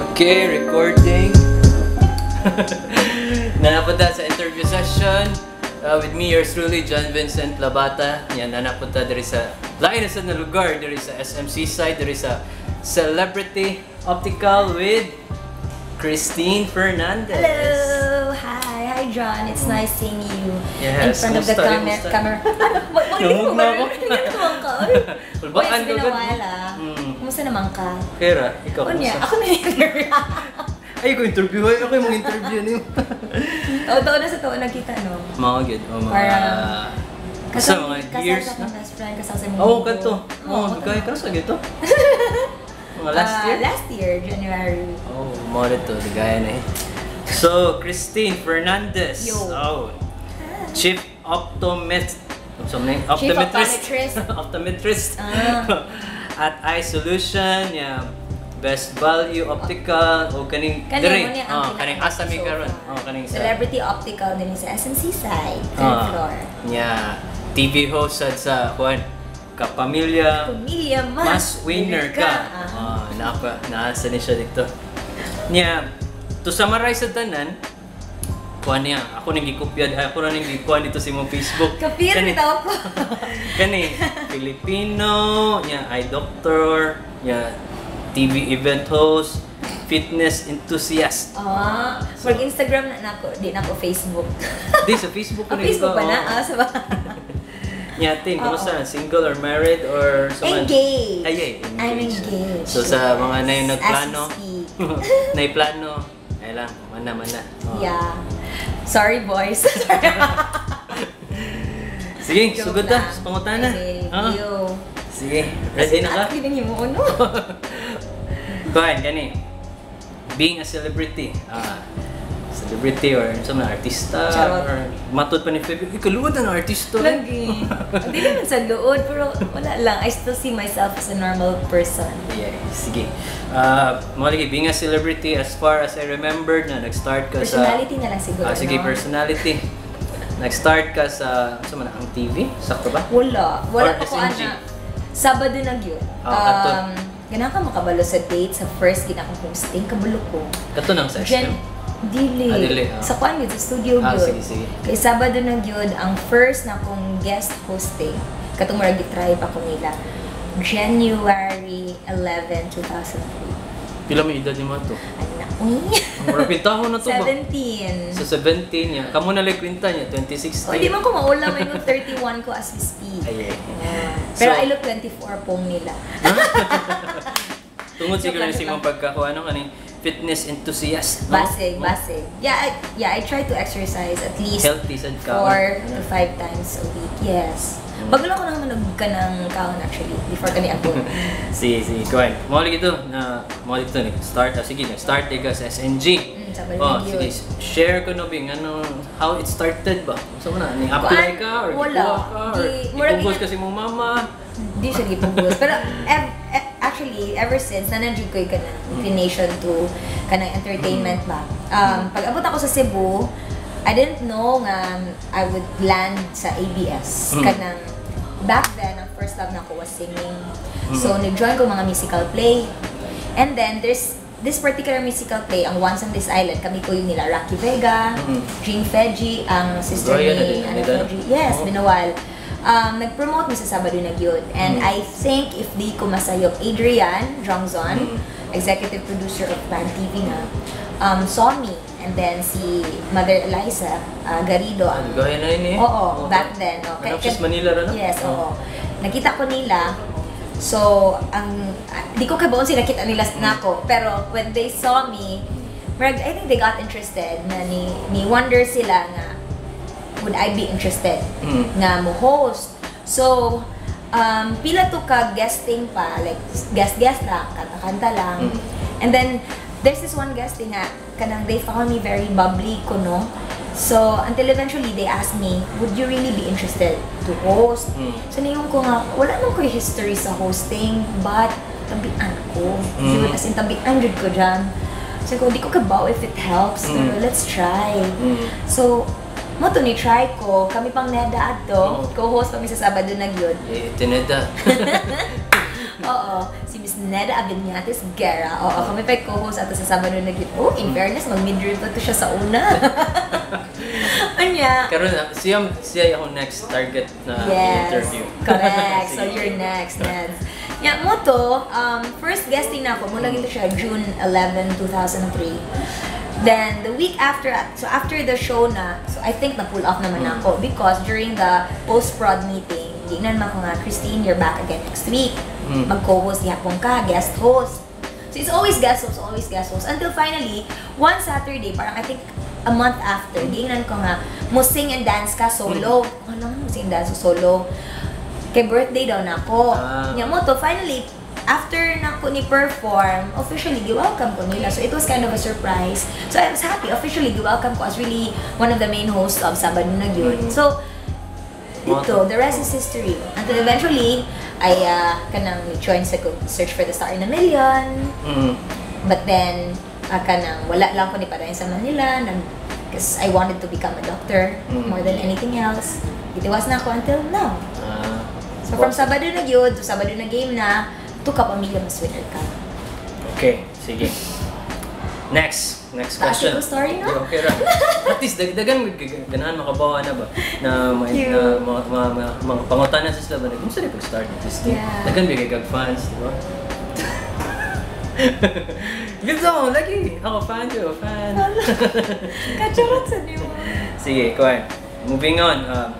Okay, recording. Nanapunta sa interview session uh, with me, yours truly, John Vincent Labata. Yan, nanapunta diri sa lain sa na lugar, diri sa SMC side, diri sa Celebrity Optical with Christine Fernandez. Hello! Hi! Hi, John. It's nice seeing you in Yes, front of the kumusta? camera. Camera. Namug na ako. naman ka. Ulbaan it's been a while ah. Mm. Kumusta naman ka? Kera, ikaw O niya, ako na yung Ay, ko interview. Ay, ako yung interview niyo. Oo, taon na sa taon nagkita, no? mga good. O mga... Parang- Sa mga years Kasal na. sa best friend, kasal sa mga Oo, oh, kanto. Oo, oh, kaya ka sa gito. Mga last Ah, year? last year, January. Oh, mo to, the guy na eh. So, Christine Fernandez. Yo. Oh, Chief Optometrist. Something, Chief optometrist. optometrist. optometrist. Ah. At Eye Solution, yeah. Best Value Optical o kaning Kaning diri. Oh, kaning asa so karon. Oh, kaning sa Celebrity Optical din sa SMC side, third Ah, floor. Yeah. TV host sa kuan Kapamilya Pamilya mas, mas winner ka. Ah. Ah, napa, naasa ni siya dito. Nya, to summarize sa tanan, kuan niya, ako nang gikopya, ako na nang gikuan dito sa imong Facebook. Kapir Kani- bitaw ko. Kani, Filipino, nya eye doctor, nya TV event host, fitness enthusiast. Ah, mag-Instagram na nako, di na ako Facebook. Di sa Facebook ko Ang Facebook pa na, oh. ah, sa ba? Nya, tin, Oo. kumusta? Single or married or man- Engaged. Ay, ay, I'm engaged. So sa mga na yung nagplano, na plano, ay lang, mana mana. Oh. Yeah. Sorry, boys. Sige, Joke sugod na, lang. sa pangutana. Okay, Ah, yo. Sige, ready na ka? At hindi mo ano? Kuhan, gani. Being a celebrity. Ah, celebrity or sa mga artista Charot. or matod pa ni Febe. Ikaluwad na ng artista. Lagi. Hindi naman sa lood, pero wala lang. I still see myself as a normal person. Yeah, sige. Uh, lagi, being a celebrity, as far as I remember na nag-start ka sa... Personality na lang siguro, Ah, sige, no? personality. Nag-start ka sa, sa man, ang TV? Sakto ba? Wala. Wala Or pa ko ana. Sabado na yun. Ato. um, ganang ka makabalo sa date sa first ginakong hosting, kabalo ko. Kato ng sa Gen? Dili. Ah, dili, ah. Sa kwan yun, sa studio Ah, sige, sige. Kay Sabado na yun, ang first na kong guest hosting, katong murag try pa ko nila. January 11, 2003. Pila may edad ni mo to? Anak, uy. Mura na to ba? 17. Sa 17 niya. Kamu na like kwenta niya, 2016. O, di man ko maulam, may nung 31 ko as we speak. Ay. Yeah. Pero So- I look 24 pong nila. Tungod siguro na si mong pagkakuha ano kaning fitness enthusiast. no? Basig, No? basig. Yeah, I, yeah, I try to exercise at least Healthy sad ka. four to five times a week. Yes. Bago lang ko naman manog ka ng kaon actually, before kani ako. Si, si, kuhan. Mawali ito na, mawali ito, nag-start, ah, sige, nag-start ka sa SNG. Mm, sa Oh, sige, share ko no bing, ano, how it started ba? So na, ni-apply ka, or Wala. ka, or ipugos kasi mong mama. Di siya gipugos. Pero actually, ever since, nananjig ko yung kanang inclination to kanang entertainment ba. Um, pag abot ako sa Cebu, I didn't know nga I would land sa ABS. Mm. Kanang, back then, ang first love na ko was singing. So, nag-join ko mga musical play. And then, there's this particular musical play, ang Once on This Island, kami ko yung nila Rocky Vega, Mhm. Jean Feji, ang sister na ni din, ano. Feji. Yes. Binawal. Um, nag-promote mi sa Sabado na yun. And Mhm. I think if di ko masayop, Adrian Jongzon, Mhm. executive producer of Pan TV na, um, saw me. And then si Mother Eliza uh, Garrido, ang Gaya na yun eh. Oo, back then. No? Ano, sis Manila rin? Yes, Oo. oo. Nakita ko nila. So, ang ah, di ko kabaon sila nakita nila na ako. Pero when they saw me, I think they got interested na ni, ni wonder sila nga would I be interested Mm. nga mo host. So, um, pila to ka guesting pa, like guest-guest lang, kanta-kanta lang. Mm. And then, there's this one guesting nga, kanang they found me very bubbly ko, no? So, until eventually they asked me, would you really be interested to host? Mm. So, nayon ko nga, wala nang ko history sa hosting, but tabian ko. Mm. As in, tabian jud ko dyan. So, ko, di ko kabaw if it helps, Mm. pero let's try. Mm. So, mo to ni try ko, kami pang neda ato, Oo. co-host kami sa Sabado na gyud. Eh, tineda. Oo, si Miss Ned Abinates Guerra. Oo, kami pa co-host ato sa Sabado na Git. Oh, in fairness, mag-midterm pa to siya sa una. Anya. Karon na, siya, siya yung next target na Yes, interview. correct. so you're next, Ned. Yeah, mo to, um, first guesting na ako, mula gito siya June 11, 2003. Then, the week after, so after the show na, so I think na-pull off naman Mm. ako because during the post-prod meeting, di na naman ko nga, Christine, you're back again next week. Mm. Mag-co-host gihapon ka, guest host. So it's always guest host, always guest host. Until finally, one Saturday, parang I think a month after, giingnan ko nga, mo sing and dance ka solo. Ano mo sing and dance solo? Kay birthday daw na ako. Ah. Nya mo to, finally, after na ko ni perform, officially gi-welcome ko nila. So it was kind of a surprise. So I was happy. Officially gi-welcome ko as really one of the main hosts of Sabado na Gyud. So dito, the rest is history. Until eventually, I uh, kanang join sa Search for the Star in a Million. Mm. But then, uh, kanang wala lang ko ni Padayon sa Manila. Because I wanted to become a doctor Mm. more than anything else. Itiwas na ako until now. Ah, So from Sabado na yun, to Sabado na game na, to kapamilya mas winner ka. Okay, sige. Next, next Taas question. ko story na? Okay, ra. At least dagdagan mo ganahan makabawa na ba na may Cute. na mga mga mga, mga pangutana sa sila ba kung saan pag start this thing. Yeah. Daghan bigay kag fans, di ba? Gusto mo, lagi. Ako fan ko, fan. Kacharot sa niyo. Sige, kuhan. Moving on. Um,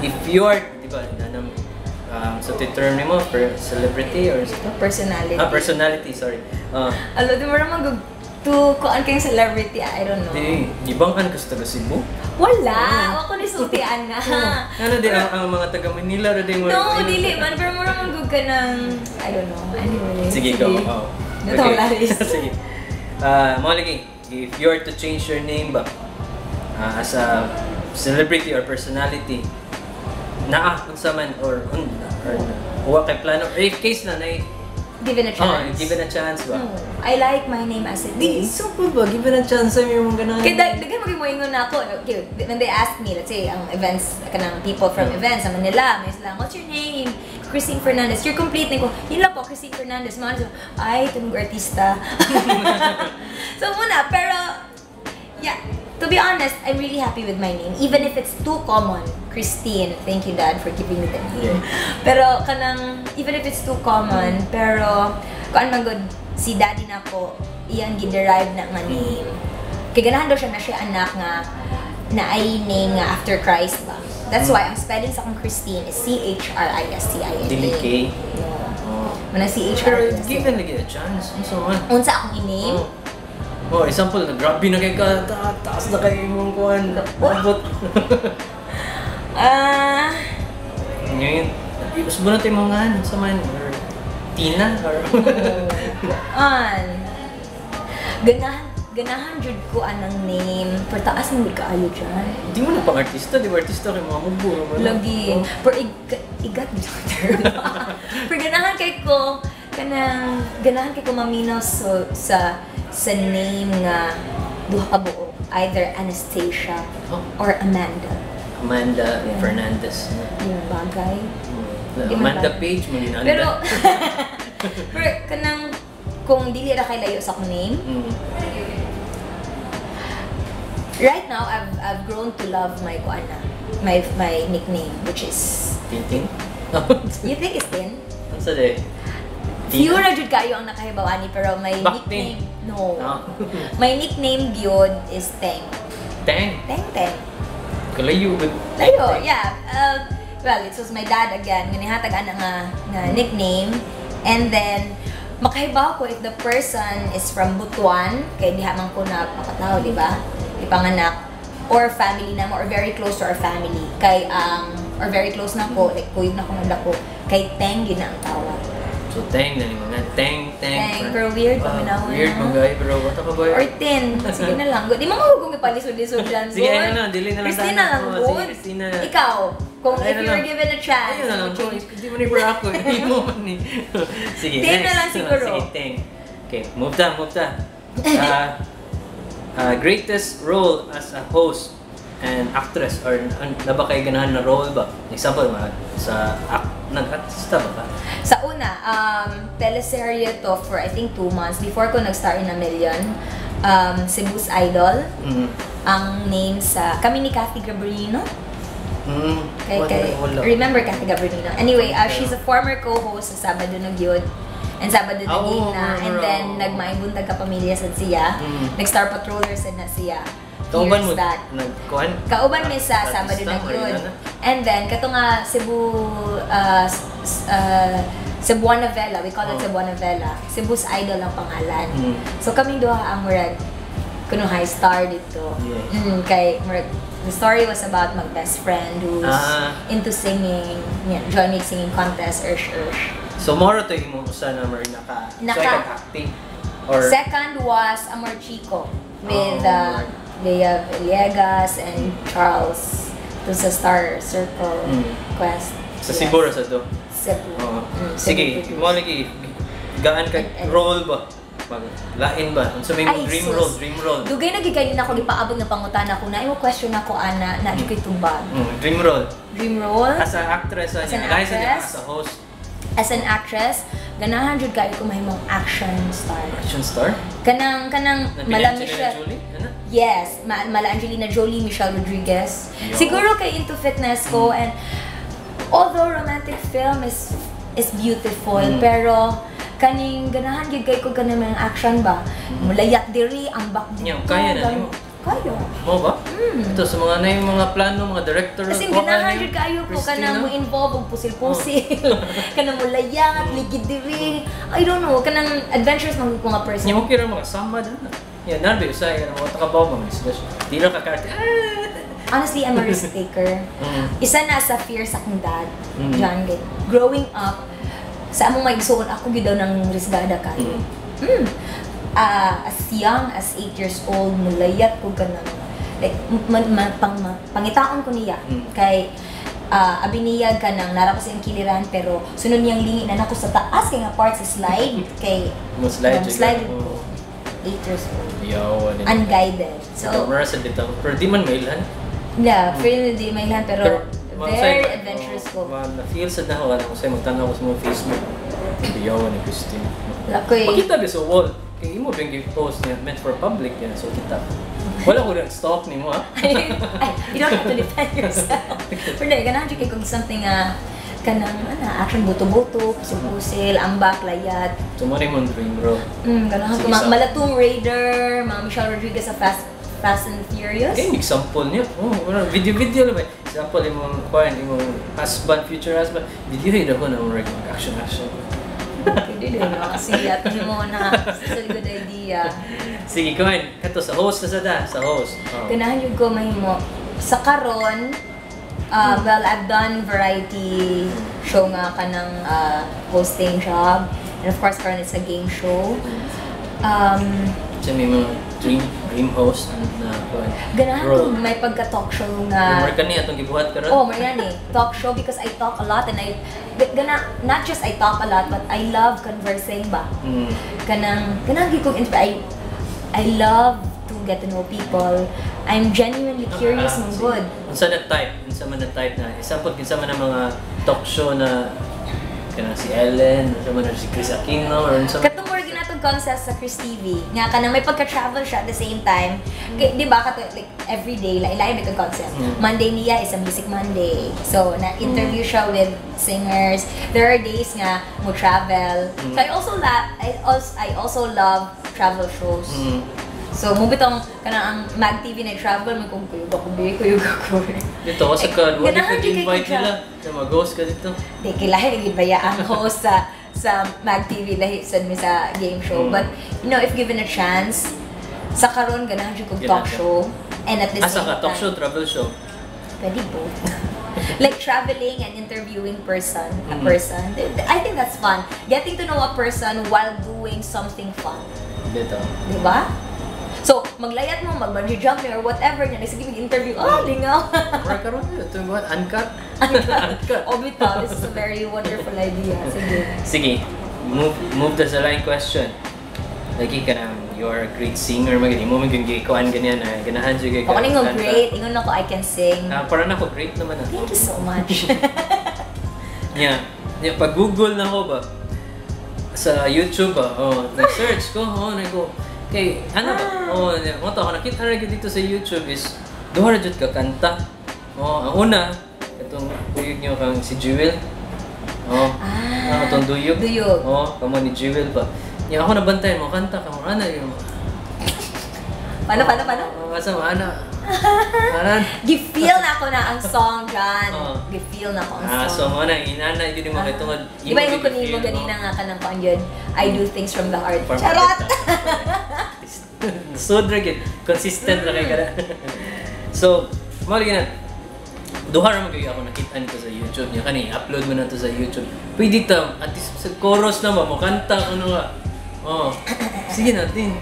if you are, di ba, nanam, um, sa term mo, per celebrity or Personality. ah, personality, sorry. Uh, Alo, di mo naman gug to kuan kayong celebrity, I don't know. di, ibangkan ko sa taga Cebu. Wala! Ako ni sultian na. Ano din ang, ang mga taga Manila ra din mo. No, dili man. Pero mo naman gug ka ng, I don't know. Anyway. Sige, go. Oh. Ito, Laris. sige. Ah, mga lagi, if you are to change your name ba ah, as a celebrity or personality, naa unsa man or un or wa kay plano or if case na na Given a oh, chance. given a chance ba? No. I like my name as it Di, is. simple ba? Given a chance sa yung mga ganun. Kaya dag dagan maging moingon na ako. Okay, when they asked me, let's say, ang events, kanang people from Mm. events sa Manila, may sila, what's your name? Christine Fernandez. You're complete. Nako, yun lang po, Christine Fernandez. Mga so, ay, tunog artista. so muna, pero, yeah, to be honest, I'm really happy with my name. Even if it's too common. Christine, thank you dad for giving me the name. Pero kanang, even if it's too common, pero, kung man good, si daddy na ko, iyang giderive na nga name. Kaya ganahan daw siya na siya anak nga, na ay name nga after Christ ba? That's why, ang spelling sa akong Christine is C-H-R-I-S-T-I-N-A. Dili kay. No. Oh. Manang Pero C-H-R-I-S-T-I-N-A. given lagi a chance. Unsa man? Unsa akong i-name? Oh. Oh, example, grabe na kay ka, ta taas na kay mong kuhan. Abot. Ah, Ngayon, usbo na tayo mga ano, sa man, or Tina, or... an. Ganahan, ganahan jud ko anang name. Pero taas mo kaayo dyan. Di mo na pang artista, di ba artista kay mga naman. Lagi. Pero ig- igat mo yung term. Pero ganahan kay ko, kanang, ganahan kay ko maminaw so, sa sa name nga duha ka buo. Either Anastasia Oh. or Amanda. Amanda Yeah. Fernandez. Yung bagay. Hmm. Di Amanda man ba- Page mo ginanda. Pero, pero kanang, kung dili ra kay layo sa akong name, Mm. right now I've I've grown to love my kuana, my my nickname which is Tintin? you think it's Tin? Ano sa de? Few na jud kayo ang nakahibawani pero my Back nickname no. Ah. My nickname gyud is Teng. Tang. Teng Teng. Kalayo. good. Layo, yeah. Uh, well, it was my dad again, ganihatag ana nga, nga nickname. And then, makahibaw ko if the person is from Butuan, kay diha man ko na makatao, di ba? Ipanganak. Or family na mo, or very close to our family. Kay, um, or very close na ko, like, kuyog na ko dako. Kay Teng, yun na ang tawag. So, Tang na mga Tang, Tang. Teng, pero weird Ah, paminahon Weird na. mga guy, pero what ka ba? Or Tin. Sige na lang. Di mo mahugong ipalisod-lisod dyan, Sige, boy. ayun na, dili na lang Christina lang, boy. sige, Christina. Ikaw, kung if na you were given a chance, Ayun na lang, kung hindi mo ni ako, hindi mo man ni. Sige, Tang na next. lang siguro. Sige, Tang. Okay, move ta, move ta. Uh, uh, greatest role as a host and actress or na ba kayo ganahan na role ba? Example, sa ac- Nag-artista ba ka? Sa una, um, teleserye to for I think two months before ko nag-star in a million. Um, Cebu's Idol. Mm. Ang name sa... Kami ni Kathy Gabrielino. Mm. Kay, Wala, kay, wala. remember Kathy Gabrielino? Anyway, uh, she's a former co-host sa Sabado na Gyud and Sabado na Ah, oo, Gina. And then, oo. nagmaibuntag ka pamilya sa siya. Mm. Nag-Star Patroller sa na siya. Kauban mo, nagkuhan? Kauban mi sa Sabado na ano? And then, kato nga Cebu, uh, uh, Cebuana Vela, we call it Oh. Cebuana Vela. Cebu's Idol ang pangalan. Mm. So kami duha ang murag kuno high star dito. Yes. Mm, kay murag the story was about my best friend who's Ah. into singing, yeah, joining singing contest, ursh ursh. So, moro to yung sa na Marina ka. So, Naka- ikaw acting? Or, Second was Amor Chico with Oh. uh, Bea Villegas and Charles to sa Star Circle Mm. Quest. sa Yes. Cebu ra sa to? Cebu. Oo. Mm, Sige, produced. mo lagi, gaan ka, And- and- role ba? Mag, lain ba? Ano sa may Ay, dream sus. role, dream role? Dugay na gigay na ako gipaabot na pangutan ako na imo question ako ana na mm. tubag. Mm, dream role. Dream role As an actress, As ano, an dahil sa niya actress? as a host, as an actress ganahan jud kayo ko mahimong action star. action star? Kanang kanang Na mala Michelle. Ano? Yes, ma mala Angelina Jolie, Michelle Rodriguez. Yo. Siguro kay into fitness ko and although romantic film is is beautiful Mm. pero kaning ganahan gyud kay ko kanang mga action ba. Mulayat diri ang back Yo, kaya na nimo. Kaya. Mo ba? Mm. Ito, sa mga na yung mga plano, mga director. Kasi ganahan na yung kayo ko kanang mo involve og pusil-pusil. kanang mulayat, ligid diri. I don't know, kanang adventures ko nga person. Yung kira mga samba na. Yan, narbi, usay, yan, mga takabaw, mga discuss. Di lang kakarte. Ah! Honestly, I'm a risk taker. Mm. Isa na sa fear sa akong dad, Mm. John Gay. Growing up, sa among maigsuon, ako gyud daw ng risgada kayo. Mm. Ah, as young as 8 years old, mulayat ko ganang like man, man, pang, ma- pangitaon ko niya Mm. kay ah abiniyag ka nang nara ko sa kiliran pero sunod niyang lingi na nako sa taas kay nga part sa slide kay Mo slide, um, slide ka. ko 8 years old Yaw, ano. unguided So, mara sa bitaw. Pero di man mailhan. yeah feel di may pero, mga very usay, adventurous oh, ko mga Na-feel na ako, ano, kasi magtanaw ko sa mga Facebook. Yaw, ni Christine. Lakoy. Pakita di sa wall. Kaya imo bang post niya, meant for public yan, so kita. Wala ko rin stalk ni mo, ha? Ay, you don't have to defend yourself. Pero na, ganahan dyan kay kung something nga kanang ano, action buto-buto, pusil-pusil, ambak, layat. So, mo rin dream, bro. Mm, ganahan ko. Malatong Raider, mga Michelle Rodriguez sa Fast Fast and Furious. Eh, example niya. Oh, video-video lang ba? Example, imong, kuhan, imong husband, future husband. Video yun ako na mga Pwede din, no? Kasi yatin mo na sa good idea. Sige, kuhan. Kato, sa host na sa da. Sa host. Oh. Ganahan yung ko mahimo. Sa karon, uh, well, I've done variety show nga ka ng uh, hosting job. And of course, karon it's a game show. Um, Siya may mga dream, dream host na kuhan. ganahan ko may pagka-talk show Yung nga marka niya, itong gibuhat ka ron? Oh, Marian eh. Talk show because I talk a lot and I gana not just I talk a lot but I love conversing ba. Mm. Kanang kanang gi kong insp- I I love to get to know people. I'm genuinely curious mong sige. good. Unsa na type? Unsa man na type na? Example, kinsa man ang mga talk show na kana si Ellen, unsa man si Chris Aquino, or unsa man Concept sa Chris TV, nga kanang may pagka-travel siya at the same time. Kay, di ba, kato, like, every day, ilalim itong concept. Mm. Monday niya is a Music Monday. So, na-interview siya with singers. There are days nga mo travel. Mm. So, I also, la I, also, I also love travel shows. Mm. So, mo bitong kanang ang Mag TV na travel, may kung kuyog ako, bi, kuyog ako. Dito kasi ka, wala Ganahan ka di kay invite ka- nila na mag-host ka dito. Di, kilahin naging baya ang host sa sa Mag TV dahil sa mi sa game show. Mm. But, you know, if given a chance, sa karon ganahan siya kong talk show. And at the Asa same ka, talk time, show, travel show. Pwede both. like traveling and interviewing person, a Mhm. person. Th- th- I think that's fun. Getting to know a person while doing something fun. Dito. Di ba? So, maglayat mo, mag-bungee jump or whatever niya. Sige, mag-interview. Oh, lingaw. Mura ka ron, ito yung what? Uncut? Uncut. bitaw. This is a very wonderful idea. Sige. Sige, move move to sa line question. Lagi ka na, you are a great singer, magani mo maging kuan ganyan na ganahan jud kay Ako ningo great. Ingon ako, I can sing. Ah, para na ko great naman ah. Thank you so much. Yeah. Yung pag Google na ko ba, sa YouTube ba, oh, nag-search ko, oh, nag ko, kay, ano ba, oh, mo to, nakita na ko dito sa YouTube is, duha na jud ka kanta. Oh, ang una, itong kuyog nyo kang si Jewel. Oh, Ah, ano itong duyog. duyog. Oh, kamo ni Jewel ba. Yung ako nabantayan mo, kanta ka mo, ano yung, Paano, paano, paano? oh, basta mo, ano, ano, Gi-feel na ako na ang song, John. Oo. Gi-feel na ako ang Ah, so song. mo na, inana, yun yung mga itungod. Di ba yung kunin mo ganina nga ka ng pang yun? I do things from the heart. From Charot! Sud ra gid, consistent ra kay kada. so, mo lagi na. Duha ra man kay ako nakita nito sa YouTube niya kani upload mo na to sa YouTube. Pwede ta at least sa chorus na mo kanta ano nga. Oh. Sige natin.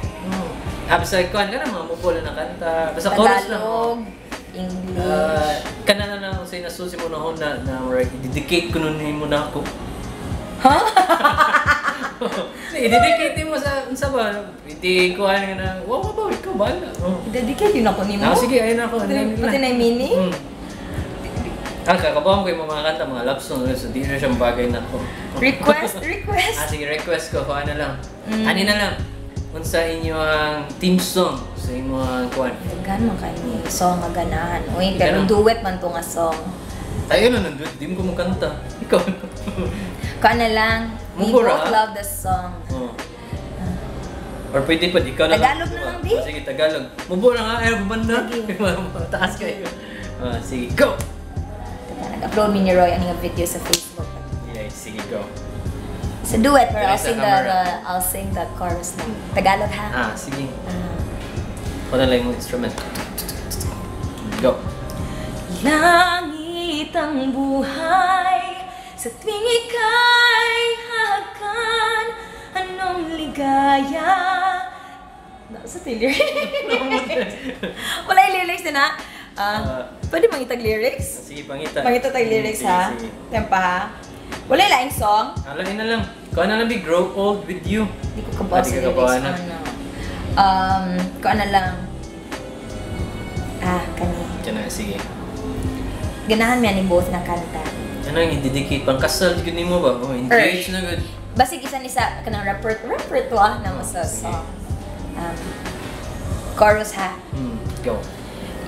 Oh. Habi sa kuan kana mga mupol na kanta. Basta chorus na. Tagalog, English. Uh, kana na lang say nasusi mo na ho na na right, dedicate ko nun mo na ako. Ha? I-dedicate mo sa unsa ba? Iti ko ano na, wow, wow, wow, ikaw bala. Oh. Dedicate yun ako ni mo. Ah, sige, ayun ako. Pati, pati na yung meaning? Hmm. Ang kakabahan ko yung mga kanta, mga love song, so di na siyang bagay na ko. Request, ah, request. sige, request ko, kung ano lang. Mm. Ani na lang. Unsa inyo ang team song sa inyo ang kuan. Dagan man kani song nga ganahan. Uy, pero Ganun. duet man to nga song. Tayo na nandun, di mo ko magkanta. Ikaw na. Kana lang, we Mubura, both ah. love the song. Oh. Or pwede pa, ikaw na Tagalog na lang, di? Oh, sige, Tagalog. Mubo na nga, ayaw banda. Sige. Taas kayo. Ah, sige, go! Teka, nag-upload mi ni Roy ang nga video sa Facebook. Yeah, sige, go. Sa duet, pero I'll Direct sa sing the, the- I'll sing the chorus na. Tagalog ha? Ah, sige. Ah. Ako na lang yung instrument. Go. Langit ang buhay Sa tuwing ika'y hakan Anong ligaya Nasa tayo Wala yung lyrics din ha? Ah, Ah. pwede mangitag lyrics? Sige, pangita. Mangita tayo lyrics Sige, ha? Sige. Tempa ha? Wala yung laing song? Alain na lang. Kung ano lang, be grow old with you. Hindi ko kabawa sa ka lyrics. Ano? Um, kung ano lang. Ah, kani. Diyan na, sige. Ganahan mo yan ni both na kanta. Ano yung i-dedicate pang kasal, gud mo ba? Oh, engage na good. Basig isa ni sa kanang repert repertoire na mo sa song. Um, chorus ha. Hmm, go.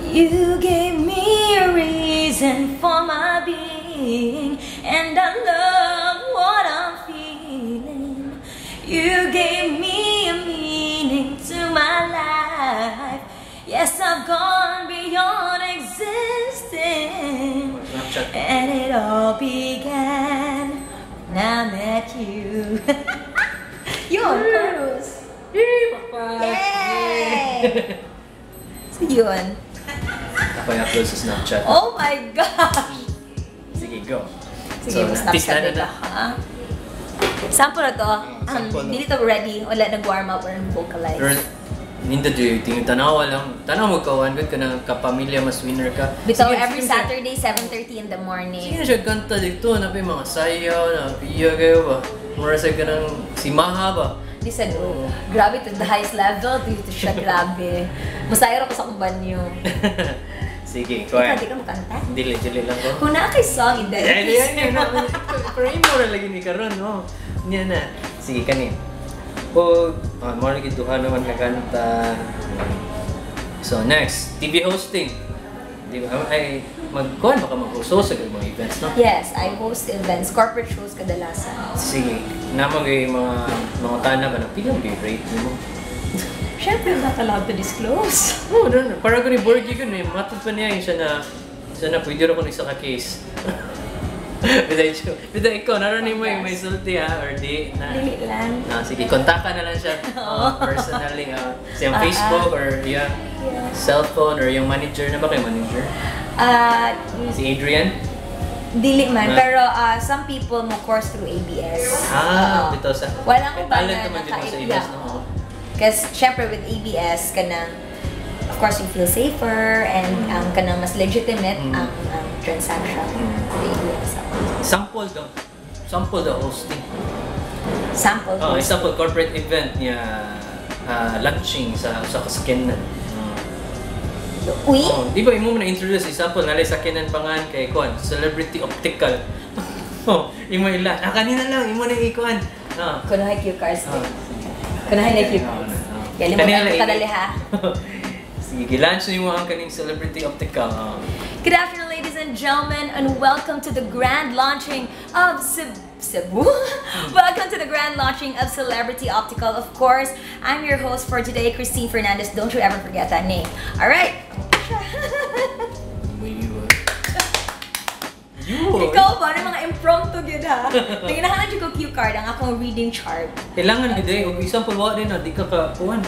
You gave me a reason for my being, and I love what I'm feeling. You gave me a meaning to my life. Yes, I've gone beyond existing. And it all began when I met you. yun, chorus. Yay, papa! Yay! So yun. Ako yung upload sa Snapchat. Oh my gosh! Sige, go. Sige, So, artista Snapchat na na ha? Sample na to. Um, sample na. Hindi to ready. Wala nag-warm up or vocalize. Pero, Ninda do tingin tanawa lang. Tanaw mo kawan gud ka ng kapamilya mas winner ka. Bitaw Sige, every sige, Saturday, 7.30 in the Sige morning. na siya kanta dito, na pa mga sayaw, na piya kayo ba? Mura sa ka ng si Maha ba? Di sa do. Grabe to the highest level. Dito siya, grabe. Masayro ko sa kumbanyo. Sige, Ikaw, kuha. di ka makanta? Dili, dili lang ko. Kung na kay song, Yan, yan, yan. i-dedicate Pero yung mura lagi ni Karon, no? Yan na. Sige, kani. O, oh, mo lagi duha naman kakanta. So, next, TV hosting. Di ba? Ay, mag-kuhan baka mag-host sa mga events, no? Yes, I host events, corporate shows kadalasan. Sige, naman kay mga mga kana ba na pilang rate mo? Siyempre, not allowed to disclose. Oh, doon. Para ko ni Borgie ko eh. Matod pa niya yung siya na siya na pwede rin ko isa ka case. Biday siya. Biday ikaw, naroon mo yung may sulti ha, or di na. Dili lang. Na, sige, kontakan na lang siya uh, personally. Uh, sa Ah, Facebook or yeah, Yeah. cellphone or yung manager na ba kay manager? Ah, Si Adrian? dili man, Ah. pero ah, some people mo course through ABS. Ah, Oo. dito sa... Walang ba na naman dito sa naka- events, yeah. no? Kasi syempre with ABS, kanang, of course, you feel safer and um, kanang mas legitimate Mm. ang, ang transaction with ABS. Sample daw. Sample daw hosting. Sample. Oh, host. example corporate event niya ah, launching sa sa kaskenan. Uy! Oh, di ba imo na introduce example nalay sa kenan pangan kay Kwan, celebrity optical. Oh, imo ila. Ah, kanina lang, imo na ikuan. Ah. Kunahay cue cards. Ah. Kunahay na cue cards. Limutan ko kadali ha. Sige, mo ang kaning celebrity optical. Ah. Good afternoon, ladies and gentlemen, and welcome to the grand launching of Ceb- Cebu. welcome to the grand launching of Celebrity Optical. Of course, I'm your host for today, Christine Fernandez. Don't you ever forget that name. All right. You. Ikaw ba? Ano mga impromptu yun ha? Naginahanap ko cue card ang akong reading chart. Kailangan gid eh, og example wa din na di ka ka kuan.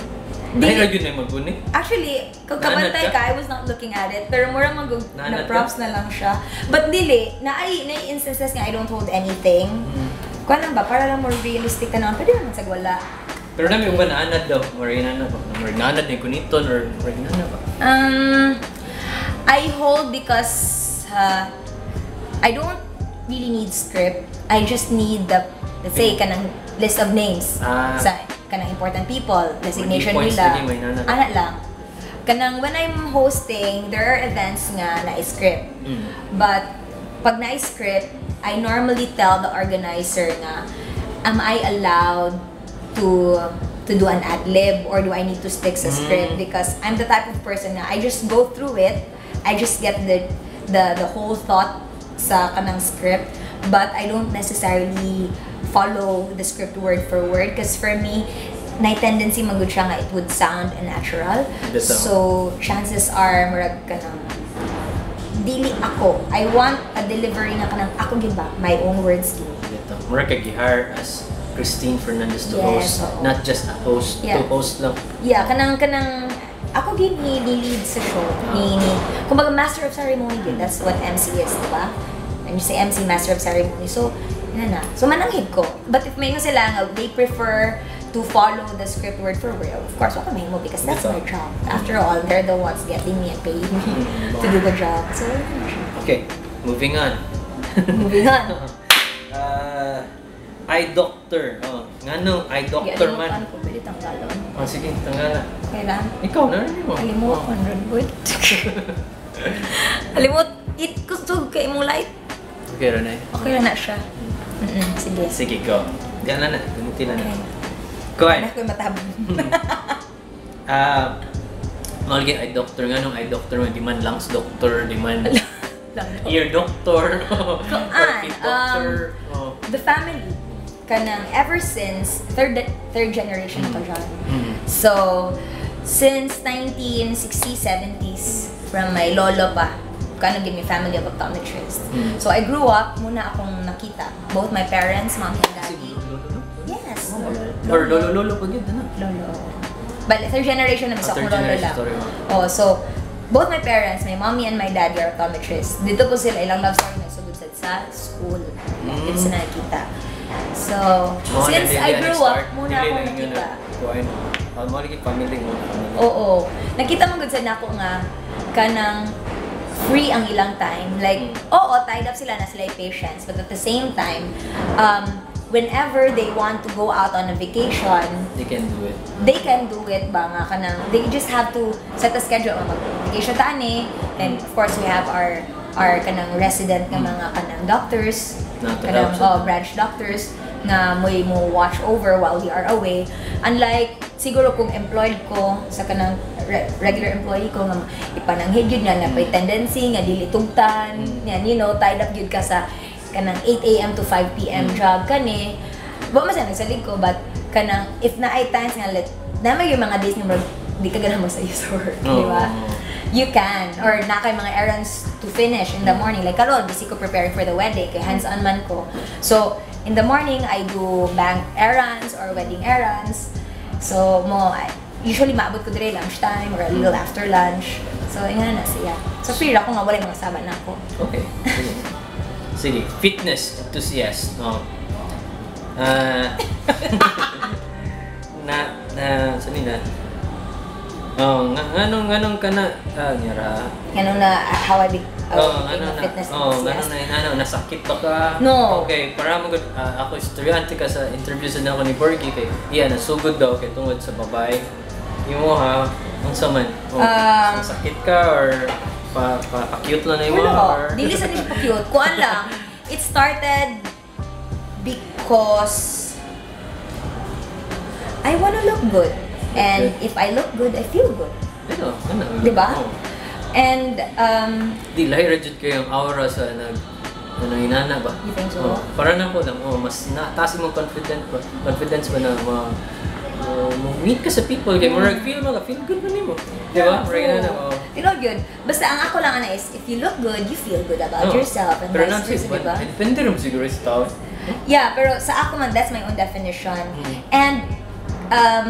Di- Ay gyud na magbuni. Actually, kung kabantay ka? ka, I was not looking at it. Pero mura mag na props ka? na lang siya. But dili, na ay, na instances nga I don't hold anything. Mm. Kuha lang ba? Para lang more realistic na naman. Pwede naman sa wala. Pero nami uban anad daw, marina na ba? Marina din kuniton or marina na ba? Um, I hold because uh, I don't really need script. I just need the, let's say, kanang list of names. Ah. Sa kanang important people, designation nila. Ana lang. Kanang when I'm hosting, there are events nga na script. Mm. But pag na-script, I normally tell the organizer nga, am I allowed to to do an ad lib or do I need to stick sa script Mm. because I'm the type of person na I just go through it, I just get the the the whole thought sa kanang script, but I don't necessarily follow the script word for word because for me, na tendency magud siya nga it would sound natural. The sound. So chances are murag kanang dili ako. I want a delivery na kanang ako gyud ba my own words din. Ito, mura kay gihire as Christine Fernandez to Yes, host, oo. not just a host, Yeah. to host lang. Yeah, kanang kanang ako gid ni ni lead sa show. Ni ni kumbaga master of ceremony gid. That's what MC is, di ba? And you say MC master of ceremony. So, yun na. So mananghid ko. But if may nga sila nga they prefer to follow the script word for word, of course, wala mahimo because that's my job. After all, they're the ones getting me and paying me to do the job. So. Okay, moving on. moving on. uh, eye doctor. Oh, nganong eye doctor man. ko, pwede tanggalon. Oh, sige, tanggalan. Okay lang. Ikaw, narinig mo. Kalimut, Oh. 100 good. Kalimut, it kusog kay mo light. Okay, Renay. Okay lang na siya. Mm-mm, sige. Sige, go. Diyan na na. Gamitin na na. Okay. Go Anak ahead. ko matabang. Ah, gid eye doctor nga nung eye doctor di man lungs doctor, di man ear doctor. or feet um, doctor. oh. The family, kanang ever since, third third generation na to dyan. Mm. So, since 1960s, 70s, from my lolo pa, kanang give me family of optometrists. Mm. So, I grew up, muna akong nakita, both my parents, mommy and daddy. Yes. Or lolo lolo pag yun, ano? Lolo. But third generation naman Ah, sa third akong lolo lang. Oh, so, both my parents, my mommy and my daddy are optometrists. Dito po sila, ilang love story na sugod sa, school. Mm. Dito sila nakita. So, Mga since I grew up, muna ako yun nakita. na- kuhain. Ah, mahal gid family mo. Oo. Nakita mo gud sa nako nga kanang free ang ilang time. Like, Mm. oo, tied up sila na sila yung patients. But at the same time, um, whenever they want to go out on a vacation, They can do it. they can do it ba nga kanang they just have to set a schedule mag vacation tani and of course we have our our kanang resident nga mga kanang doctors Na to kanang sa- oh, branch doctors nga may mo watch over while we are away unlike siguro kung employed ko sa kanang re- regular employee ko nga ipananghid yun nga na may tendency nga dili tugtan Mm. yan you know tied up yun ka sa kanang 8 a.m. to 5 p.m. Mm. job kani Ba man siya nagsalig ko, but kanang, if na ay times nga, let, naman yung mga days nga, mag- di ka ganahan mo sa sa work, di ba? You can, or na kay mga errands to finish in the morning. Like, karon busy ko preparing for the wedding, kay hands-on man ko. So, in the morning, I do bank errands or wedding errands. So, mo, usually maabot ko dire lunchtime or a little after lunch. So, nga na siya. So, free ra ko nga, wala yung mga saba na ako. Okay. Sige. Fitness enthusiast. Oh. Ah. na na sani na. Oh, nga nganong nganong kana ah nyara. Ganun na, uh, how I be, uh, Oh, ano na. fitness Oh, ngano na ano nasakit ba ka? No. Okay, para mo gud ah, ako estudyante ka sa interview sa nako ni Borgie kay iya nasugod daw kay tungod sa babae. Imo ha, unsa man? Oh, Um, nasakit ka or pa pa, pa cute lang na imo Wala. or Dili sa niya pa cute. Kuan lang. It started Cause I wanna look good. And Okay. if I look good, I feel good. Ano, ano. Di ba? And um, Di, lahira jud kayo ang aura sa nag ano inana ba? You think so? Oo. para na po lang, oh, mas nataas mo confident ba? Confidence ba na ma uh, meet ka sa people kay murag feel mo feel good man nimo. Di ba? Murag na na. oh. Know, yun. Basta ang ako lang ana is, if you look good, you feel good about Oo. yourself. And Pero vice versa, di ba? depende rin siguro sa tao. Yeah, pero sa ako man, that's my own definition. Mm. And, um,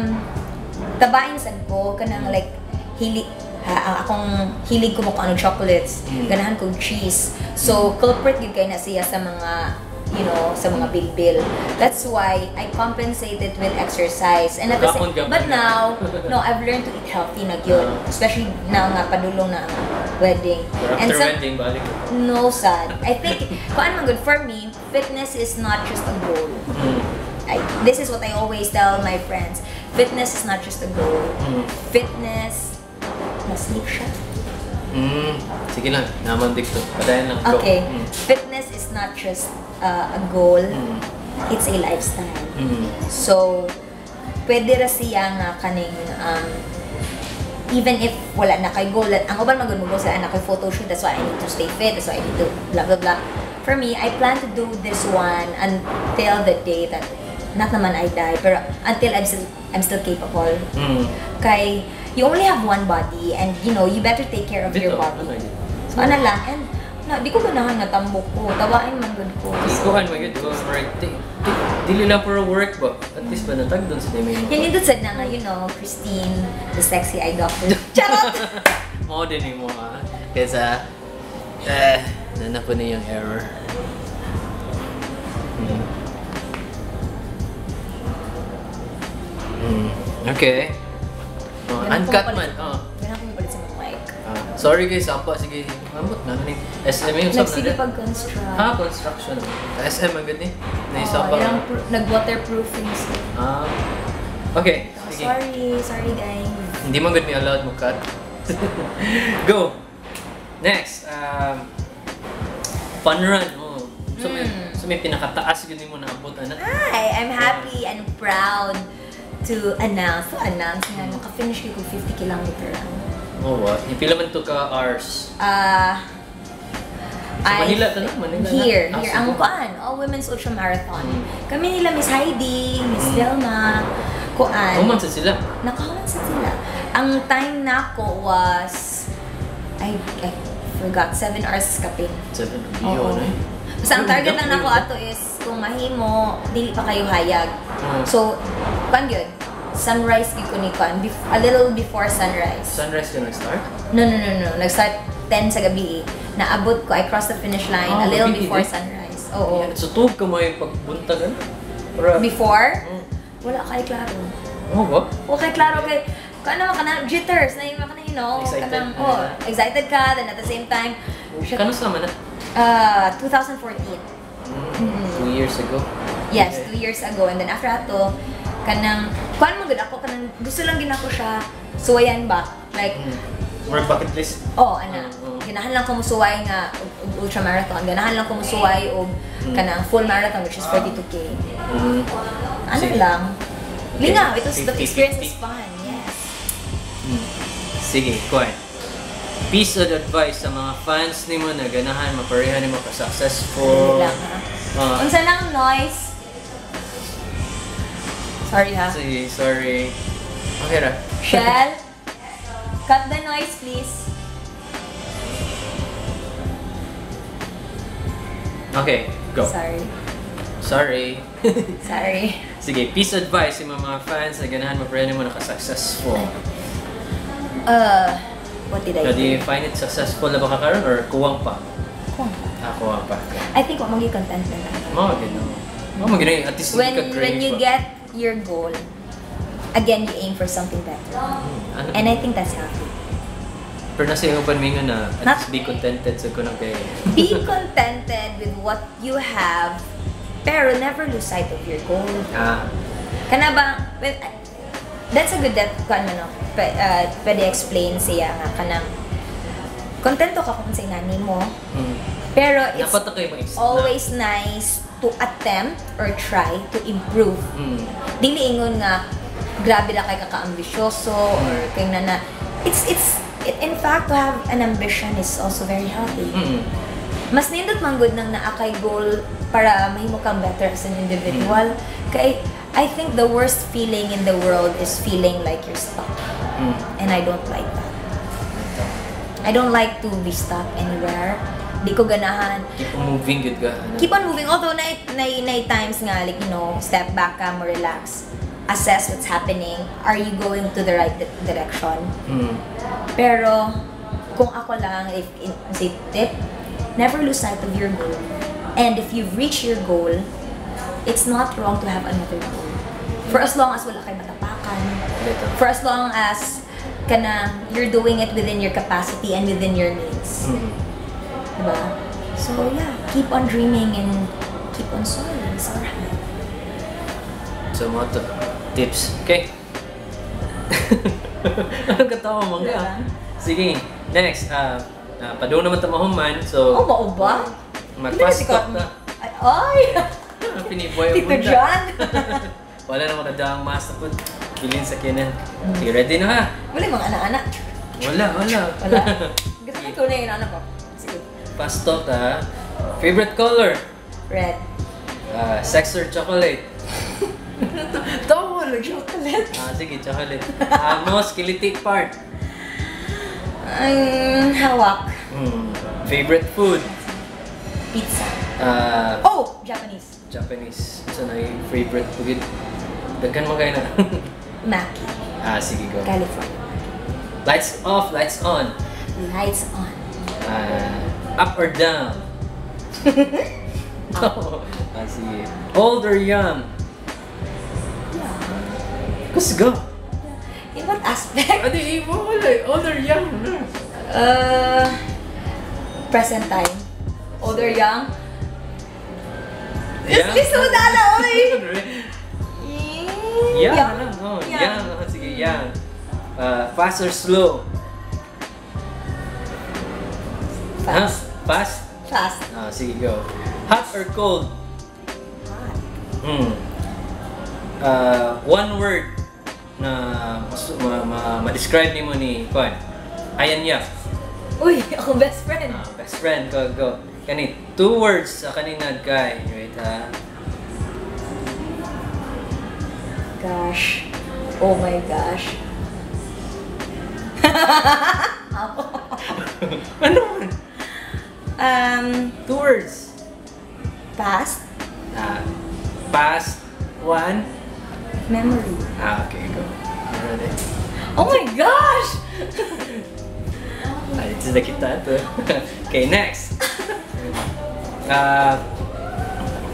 tabain sad ko, kanang Mm. like, hili, ang akong hilig ko mo kung ano chocolates, Mm. ganahan kong cheese. So, culprit yun kayo na siya sa mga, you know, sa mga bilbil. That's why I compensated with exercise. And at the same, but now, no, I've learned to eat healthy na yun. Ah. Especially na nga padulong na ang wedding. Pero And after some- wedding, balik. No, sad. I think, kung ano good for me, fitness is not just a goal. Mm. I, this is what I always tell my friends. Fitness is not just a goal. Mm. Fitness, na-sleep siya. Mm. Sige lang, naman dito. Padayan lang. Okay. Mm. Fitness is not just uh, a goal. Mm. It's a lifestyle. Mm. So, pwede ra siya nga kaning um, even if wala na kay goal, ang uban magud mo sa na kay photo shoot, that's why I need to stay fit, that's why I need to blah blah blah. For me, I plan to do this one until the day that not naman I die, pero until I'm still I'm still capable. Mm. Kay you only have one body and you know, you better take care of your Dito, body. ano yun? So ano lang, and na, di ko ganahan na tambok ko. Tawain man gud ko. Ikuhan mo yun. Di, di, dili lang para work ba? At least ba natag doon sa may Yan yung sad na nga, you know, Christine, the sexy eye doctor. Charot! Mo din yung mga. Kesa, eh, nana ko na yung error. Hmm. Hmm. Okay. Oh, Ganun uncut man. Oh. Ganun ko palit sa mga mic. Ah, sorry guys, apa sige. Mamot na ni SM yung sab Nagsige na. pag-construct. Ha, construction. SM agad ni. Na isa pa. yung pro- nag-waterproofing siya. Ah. Okay, Oh, sige. sorry, sorry guys. Hindi man good me allowed mo cut. Go. Next, um, fun run. Oh. So may, Mm. so may pinakataas yun mo naabot ana. Hi, I'm happy and proud to announce, to announce nga, naka-finish ko 50 kilometer lang. Oh, what? Ipila man to ka hours. Ah, Sa Manila to no? Manila na? Here, Ah, here, sige. ang kuan, All Women's Ultra Marathon. Mm. Kami nila Miss Heidi, Miss Mm. Vilma, kuan. Kuman sa sila. Nakawan sa sila. Ang time na ko was, I, I forgot, 7 hours kapin. Seven of Oo. yun. eh. Basta ang target lang nako ato is kung mahimo, dili pa kayo hayag. Mm. So, kuan yun, sunrise gyud ko ni bef- a little before sunrise. Sunrise ka nag-start? No, no, no, no. Nag-start 10 sa gabi. Naabot ko, I crossed the finish line Ah, a little before eh. sunrise. Oo. Yeah, so tug ka mo yung pagbuntag ano? Para, Before, Mm. wala kay klaro. Oh, ba? Okay, klaro kay kano ka na jitters na yung mga you know, Excited. kanang, oh, excited ka then at the same time Kano sa man na? uh 2014. Mm. Two years ago. Yes, Okay. two years ago and then after ato kanang kuan mo gud ako kanang gusto lang gid ako siya suwayan ba? Like Mm. More bucket list. oh ana, Oo. ganahan lang ko musuway nga ultra marathon, ganahan lang ko musuway og Mm. kanang full marathon which is 42k. Mm. Ano Sige. lang. Lingaw, it was the 50, experience 50. was fun. Yes. Mm. Sige, kuhay. Piece of advice sa mga fans ni mo na ganahan mapareha ni mo ka successful. Ano lang ha. Ah, Unsa lang noise? Sorry ha. sige, sorry. Okay ra. Shell, cut the noise please. Okay, go. Sorry. Sorry. Sorry. Sige, piece of advice sa mga fans na ganahan mo na ka successful. Uh, what did I So, do you do? find it successful na ba ka karon or kuwang pa? Kung- Ah, kuwang pa. I think what magi content na lang. Mga gano'n. Mga gano'n. At least When ka when you get your goal, again you aim for something better. Ano? And I think that's healthy. Pero nasa yung upan mingo na at Not- least be contented sa kunang kay... Be contented with what you have, pero never lose sight of your goal. Ah, Kana ba, well, that's a good that kung ano, p- uh, pwede explain siya nga kanang kontento ka kung sa inani mo, mm. Pero it's always nice to attempt or try to improve. Mm. Dili ingon nga grabe na kay kaka-ambisyoso or kay na na it's it's it, in fact to have an ambition is also very healthy. Mm. Mas nindot man good nang naa kay goal para mahimo kang better as an individual. Kay I think the worst feeling in the world is feeling like you're stuck. Mm. And I don't like that. I don't like to be stuck anywhere. Di ko ganahan. Keep on moving good ka. ano? Keep on moving. Although, na, na, na times nga, like, you know, step back ka, more relax. Assess what's happening. Are you going to the right di- direction? Mm. Pero, kung ako lang, if, in, say, tip, never lose sight of your goal. And if you've reached your goal, it's not wrong to have another goal. For as long as wala kay matapakan. For as long as kana you're doing it within your capacity and within your needs. Mm. Diba? So yeah, keep on dreaming and keep on soaring. It's alright. So, mga tips. Okay? Anong katawa mo Diba? nga? Sige. Next. Uh, uh, Padung naman tamahuman. So, Oh, mao ba? mag-fast talk na. Ay! ay! Ah, Piniboy ang Tito bunda. John! Wala na makadaang master po. Bilin sa kinan. Okay, ready na ha? Wala mga anak-anak. Wala, wala. Wala. Gusto ko na yung anak ko. Talk ha. Favorite color? Red. Uh, sex or chocolate? Tawa lang siya. Chocolate. Ah, sige, chocolate. Ah, most kiliti part? Ang hawak. Hmm. Favorite food? Pizza. Ah, Oh! Japanese. Japanese. Sa na yung favorite food? Daghan mo kayo na. Maki. ah, sige, go. California. Lights off, lights on. Lights on. Ah, up or down? ah, sige. Old or young? Yeah. Kus go. In what aspect? Adi, ibo wala eh. Old or young. Uh, present time. Old or young? Young? Lisod na oy! Young. Oh, Young. young. Oh, sige, young. Ah, fast or slow? Fast. Huh? Fast? Fast. Ah, sige, go. Hot or cold? Hot. Hmm. Uh, one word na mas- ma, ma, ma-describe ni mo ni Kwan. Ayan niya. Uy, ako best friend. Ah, best friend ko, go. Kani, two words sa kanina kay. Wait ha. Gosh. Oh my gosh. ano man? Um, Two words. past Ah, past, one. memory. Ah, okay, go. Ready? Oh my gosh! Ay, ito na kita to. okay, next. Ah,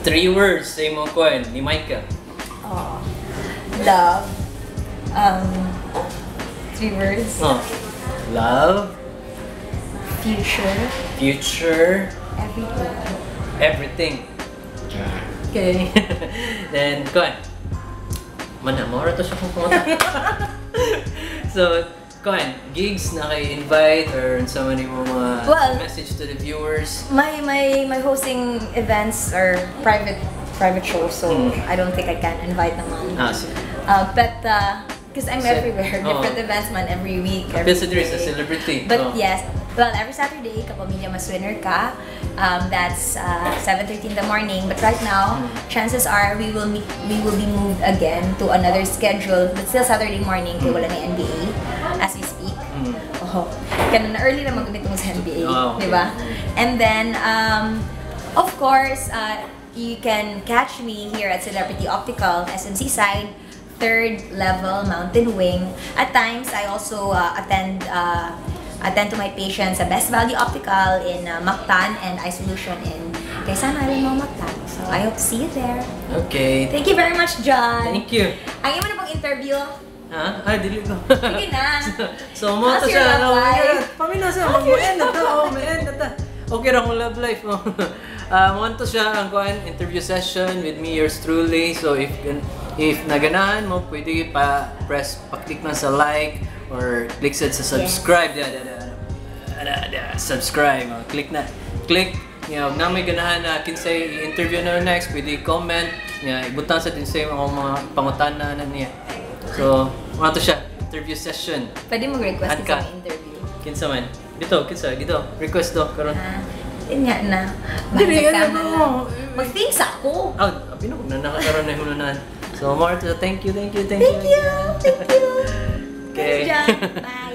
three words sa imong Kwan, ni Micah. Oh. Love. Um, three words. Oh. Love, Future. Future, Everything. everything. Okay. Then, Kwan. Mana, maura to siya kung pumunta. so, Kwan, gigs na kay invite or sa man mo mga Well- message to the viewers. My my my hosting events are private private shows, so Mm. I don't think I can invite naman. Ah, sige. Uh, but because I'm Sa- everywhere, oh. different events man every week. Every Kasi there is a celebrity. But Oh. yes, well, every Saturday, Kapamilya Mas Winner Ka. Um, that's uh, 7.30 in the morning. But right now, chances are we will meet, we will be moved again to another schedule. But still Saturday morning, kaya Mm. wala yung NBA as we speak. Mm. Oh, kaya na early na mag mo sa NBA, Oh, di ba? And then, um, of course, uh, you can catch me here at Celebrity Optical, SMC side, third level, Mountain Wing. At times, I also uh, attend uh, attend to my patients sa Best Value Optical in uh, Mactan and Eye Solution in Quezon Island, mo Mactan. So, I hope to see you there. Okay. Thank you very much, John. Thank you. Ang imo na pang interview. Ha? Ay, dili ko. Sige na. so, mo How's to your siya. love life? Pamina siya. Mag-end na ta. Oh, may-end na ta. Okay akong love life. Oh. Uh, mo to siya ang kuan interview session with me, yours truly. So, if if naganahan mo, pwede pa press, pa-click na sa like or click sa sa subscribe. Yeah, yeah, yeah. Da, da, da, subscribe. Oh, click na. Click nga na may ganahan na kinsay i-interview na next, pwede comment, nga ibutang sa tinsay mga mga pangutana na niya. So, mga to siya, interview session. Pwede mag-request Add ka. sa interview. Kinsa man. Dito, kinsa, dito. Request do karon. Ah, yun nga na. Dili, ano na. mo? Mag-thanks ako. Ah, pinag na nakakaroon na yung. So, Marta, thank you, thank you, thank, Thank you. Thank you. Okay. Thanks, John. Bye.